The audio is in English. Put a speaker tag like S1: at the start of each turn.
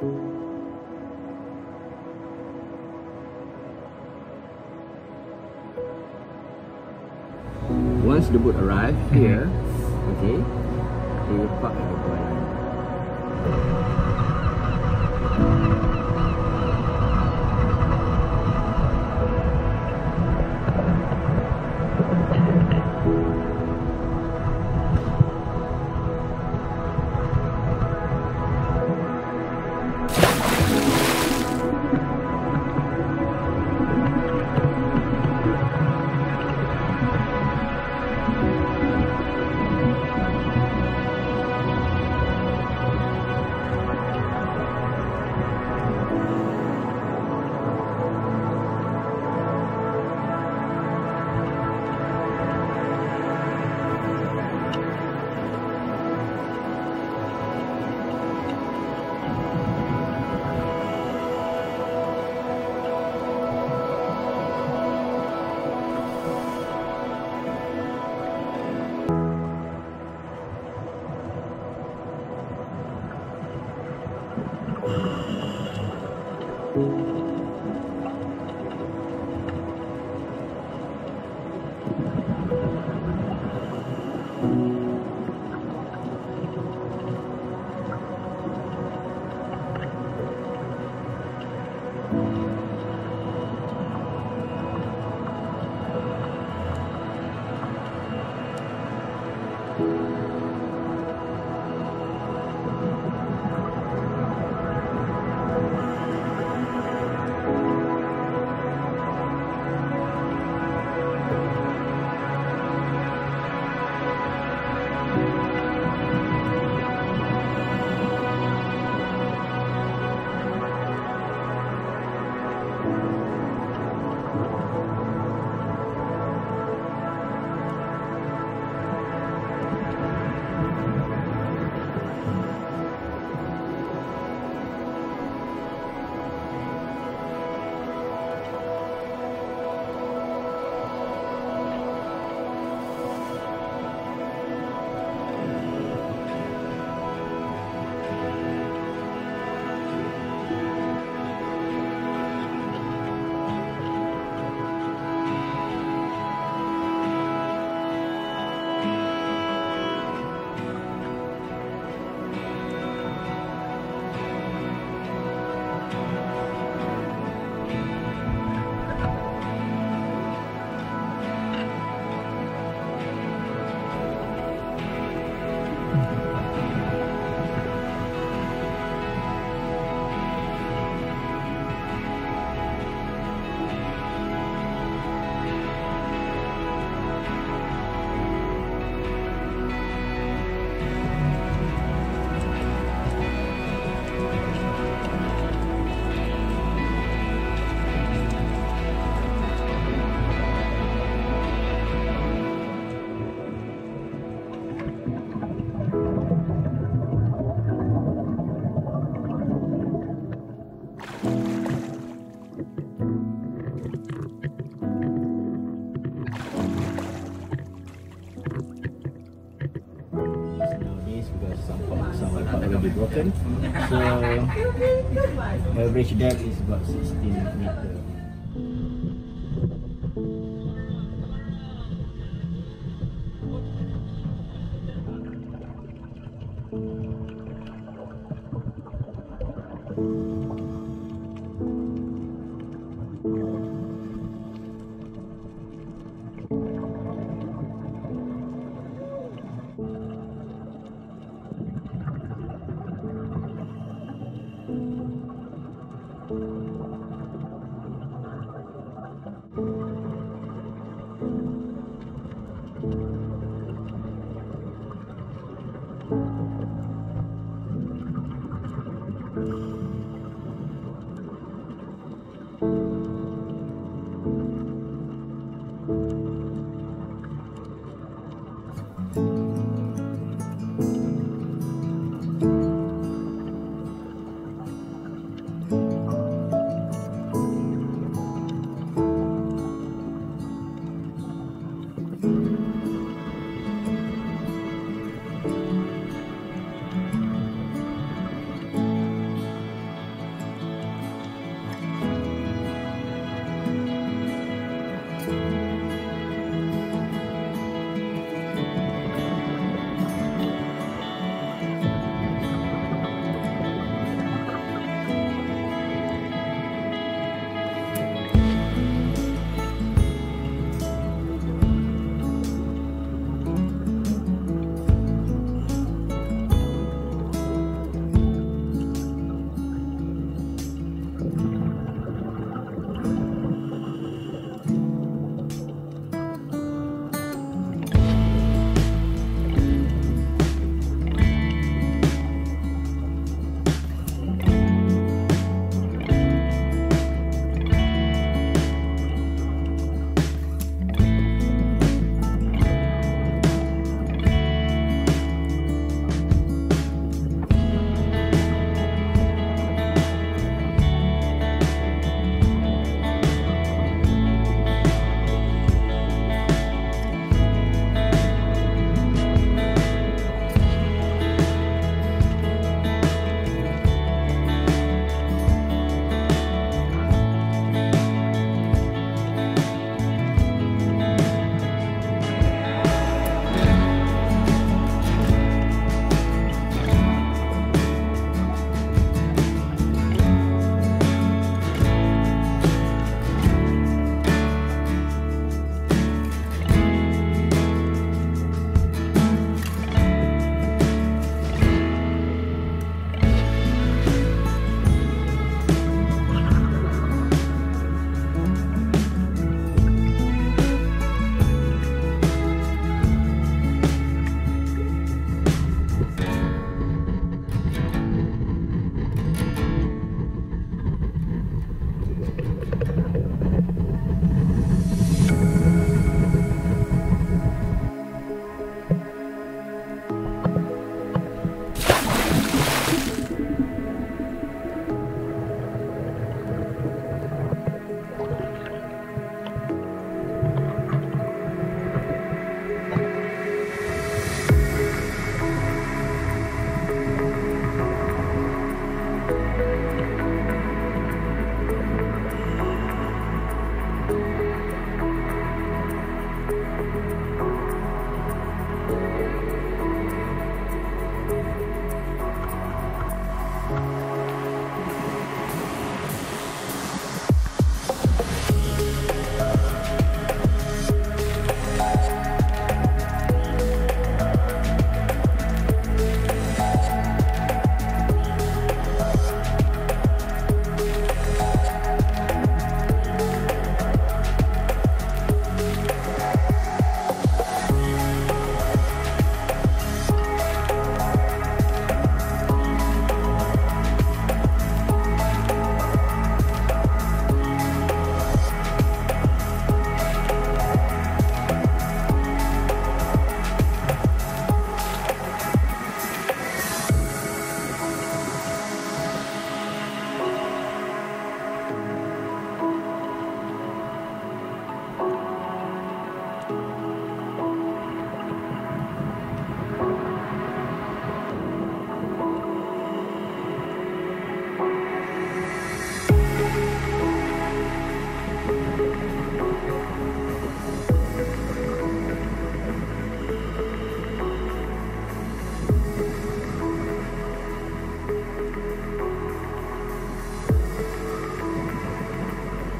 S1: Once the boat arrives mm-hmm. here, okay, they will park at the buoy thank you because some part, some part already broken. So average depth is about 16 meter.